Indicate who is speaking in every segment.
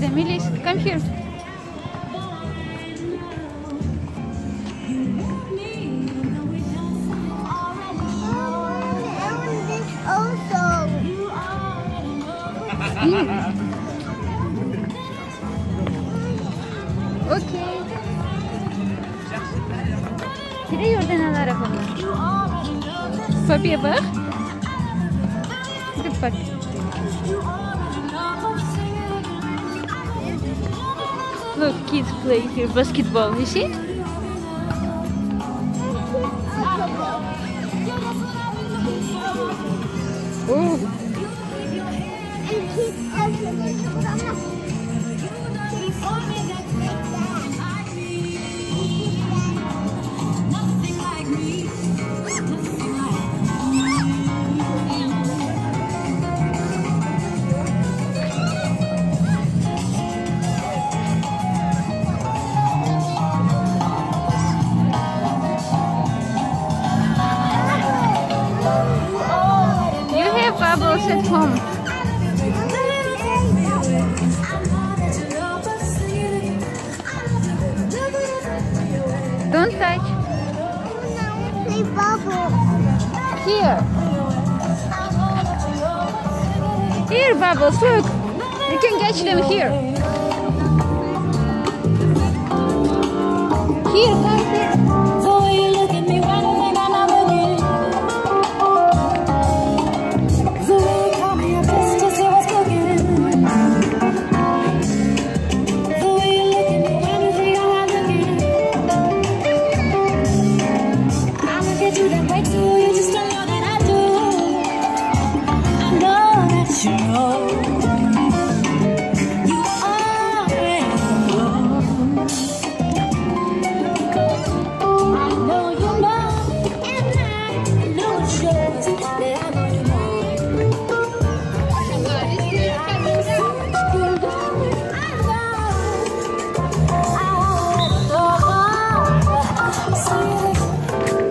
Speaker 1: them, Elise. Come here. Окей. Arabamı. Papiye bak. Git bak. Look, kids play here basketball. You see? Oh, at home. Don't touch. Here. Here, bubbles. Look. You can catch them here. Here,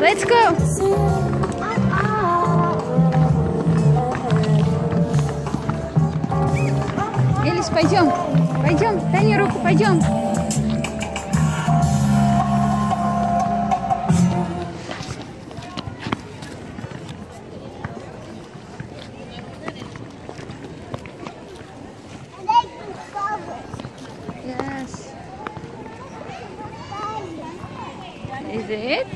Speaker 1: Let's go. Элис, пойдем. Пойдем. Дай мне руку, пойдем. Is it?